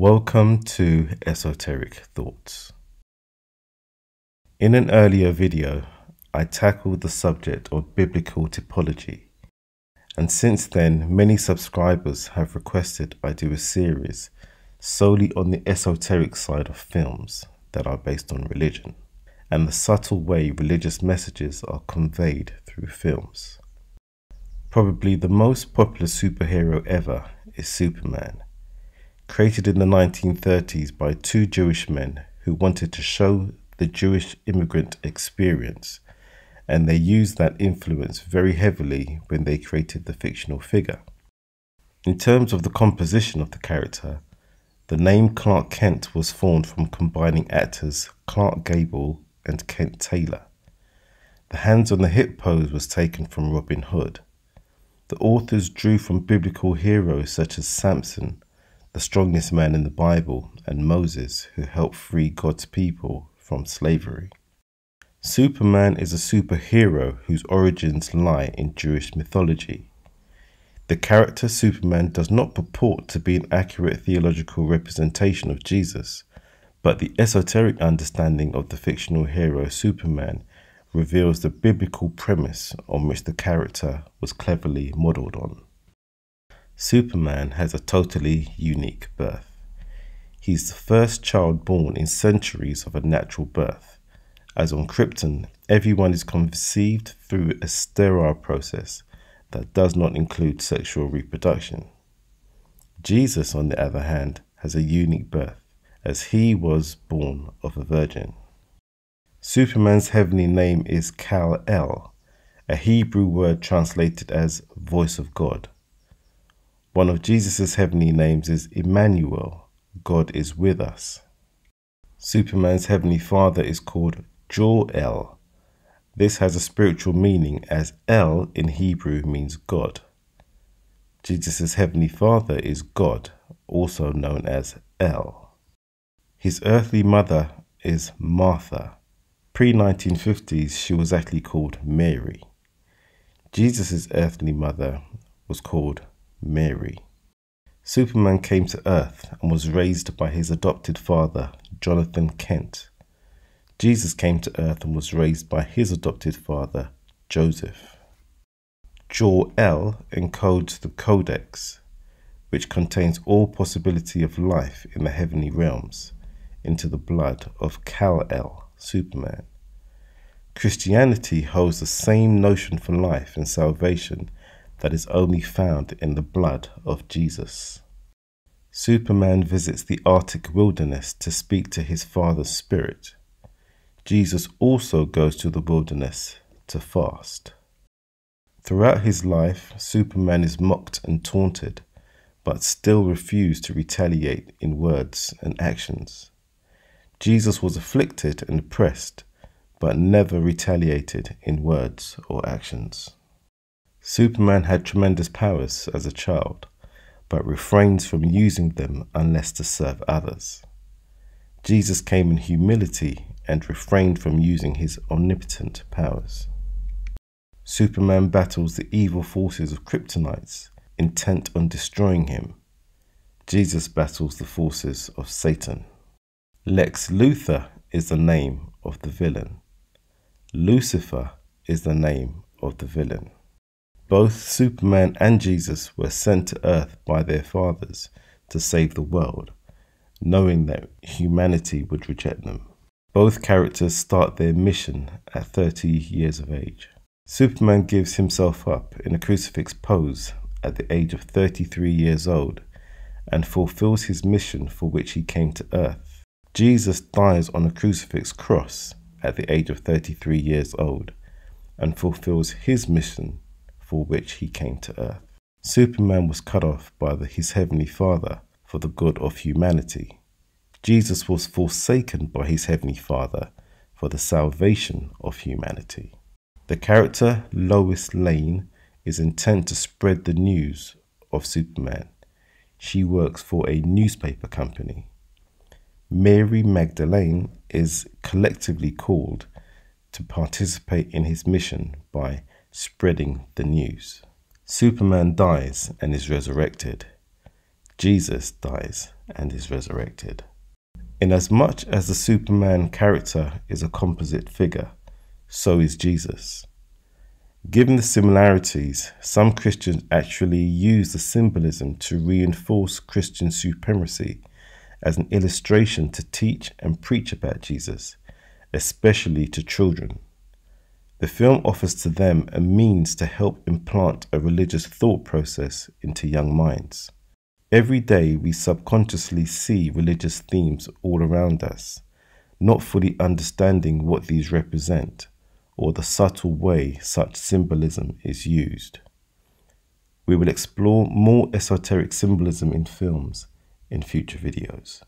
Welcome to Esoteric Thoughts. In an earlier video, I tackled the subject of biblical typology, and since then, many subscribers have requested I do a series solely on the esoteric side of films that are based on religion and the subtle way religious messages are conveyed through films. Probably the most popular superhero ever is Superman created in the 1930s by two Jewish men who wanted to show the Jewish immigrant experience, and they used that influence very heavily when they created the fictional figure. In terms of the composition of the character, the name Clark Kent was formed from combining actors Clark Gable and Kent Taylor. The hands on the hip pose was taken from Robin Hood. The authors drew from biblical heroes such as Samson, the strongest man in the Bible, and Moses, who helped free God's people from slavery. Superman is a superhero whose origins lie in Jewish mythology. The character Superman does not purport to be an accurate theological representation of Jesus, but the esoteric understanding of the fictional hero Superman reveals the biblical premise on which the character was cleverly modeled on. Superman has a totally unique birth. He's the first child born in centuries of a natural birth. As on Krypton, everyone is conceived through a sterile process that does not include sexual reproduction. Jesus, on the other hand, has a unique birth, as he was born of a virgin. Superman's heavenly name is Kal El, a Hebrew word translated as voice of God. One of Jesus' heavenly names is Emmanuel, God is with us. Superman's heavenly father is called Jor-El. This has a spiritual meaning as El in Hebrew means God. Jesus' heavenly father is God, also known as El. His earthly mother is Martha. Pre 1950s, she was actually called Mary. Jesus' earthly mother was called Mary. Superman came to Earth and was raised by his adopted father, Jonathan Kent. Jesus came to Earth and was raised by his adopted father, Joseph. Jor-El encodes the Codex, which contains all possibility of life in the heavenly realms, into the blood of Kal-El, Superman. Christianity holds the same notion for life and salvation that is only found in the blood of Jesus. Superman visits the Arctic wilderness to speak to his father's spirit. Jesus also goes to the wilderness to fast. Throughout his life, Superman is mocked and taunted, but still refused to retaliate in words and actions. Jesus was afflicted and oppressed, but never retaliated in words or actions. Superman had tremendous powers as a child, but refrains from using them unless to serve others. Jesus came in humility and refrained from using his omnipotent powers. Superman battles the evil forces of kryptonites, intent on destroying him. Jesus battles the forces of Satan. Lex Luthor is the name of the villain. Lucifer is the name of the villain. Both Superman and Jesus were sent to Earth by their fathers to save the world, knowing that humanity would reject them. Both characters start their mission at 30 years of age. Superman gives himself up in a crucifix pose at the age of 33 years old and fulfills his mission for which he came to Earth. Jesus dies on a crucifix cross at the age of 33 years old and fulfills his mission for which he came to earth. Superman was cut off by the, his heavenly Father for the good of humanity. Jesus was forsaken by his heavenly Father for the salvation of humanity. The character Lois Lane is intent to spread the news of Superman. She works for a newspaper company. Mary Magdalene is collectively called to participate in his mission by spreading the news. Superman dies and is resurrected. Jesus dies and is resurrected. Inasmuch as the Superman character is a composite figure, so is Jesus. Given the similarities, some Christians actually use the symbolism to reinforce Christian supremacy as an illustration to teach and preach about Jesus, especially to children. The film offers to them a means to help implant a religious thought process into young minds. Every day we subconsciously see religious themes all around us, not fully understanding what these represent or the subtle way such symbolism is used. We will explore more esoteric symbolism in films in future videos.